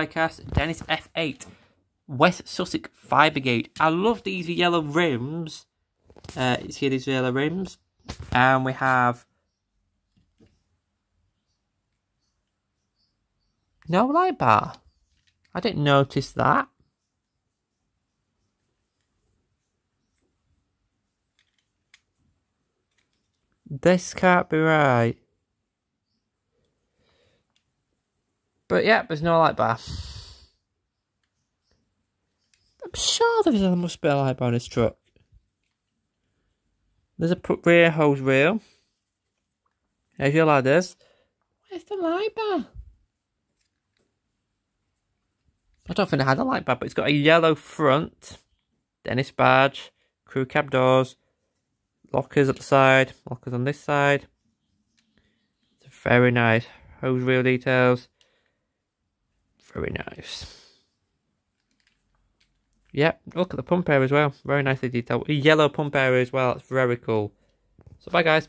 Diecast Dennis F8 West Sussex Fire Brigade. I love these yellow rims. Uh, you see these yellow rims? And we have no light bar. I didn't notice that. This can't be right. But yeah, there's no light bar. I'm sure there must be a light bar on this truck. There's a rear hose reel. There's your ladders. Where's the light bar? I don't think it had a light bar, but it's got a yellow front, Dennis badge, crew cab doors, lockers at the side, lockers on this side. It's very nice. Hose reel details. Very nice. Yep, look at the pump area as well. Very nicely detailed. A yellow pump area as well. That's very cool. So bye guys.